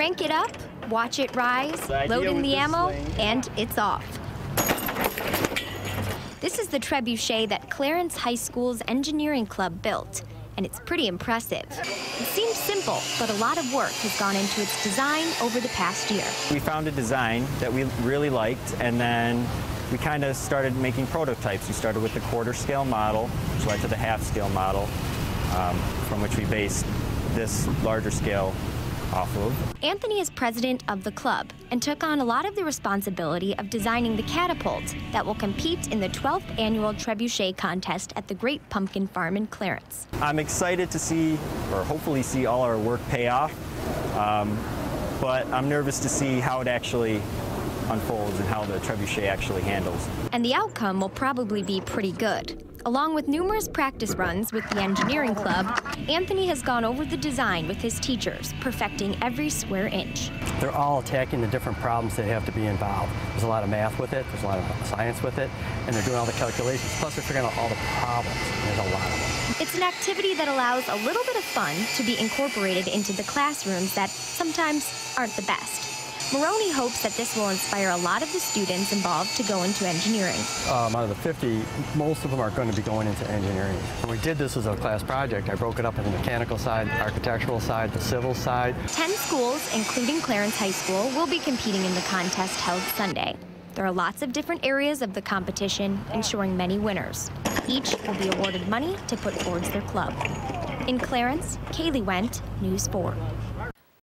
Crank it up, watch it rise, load in the ammo, and it's off. This is the trebuchet that Clarence High School's engineering club built, and it's pretty impressive. It seems simple, but a lot of work has gone into its design over the past year. We found a design that we really liked, and then we kind of started making prototypes. We started with the quarter scale model, which led to the half scale model, um, from which we based this larger scale off of. Anthony is president of the club and took on a lot of the responsibility of designing the catapult that will compete in the 12th annual trebuchet contest at the Great Pumpkin Farm in Clarence. I'm excited to see, or hopefully see, all our work pay off, um, but I'm nervous to see how it actually unfolds and how the trebuchet actually handles. And the outcome will probably be pretty good. Along with numerous practice runs with the engineering club, Anthony has gone over the design with his teachers, perfecting every square inch. They're all attacking the different problems that have to be involved. There's a lot of math with it, there's a lot of science with it, and they're doing all the calculations, plus they're figuring out all the problems. There's a lot of them. It's an activity that allows a little bit of fun to be incorporated into the classrooms that sometimes aren't the best. Maroney hopes that this will inspire a lot of the students involved to go into engineering. Um, out of the 50, most of them are going to be going into engineering. When we did this as a class project, I broke it up into the mechanical side, architectural side, the civil side. Ten schools, including Clarence High School, will be competing in the contest held Sunday. There are lots of different areas of the competition, ensuring many winners. Each will be awarded money to put towards their club. In Clarence, Kaylee Went, News 4.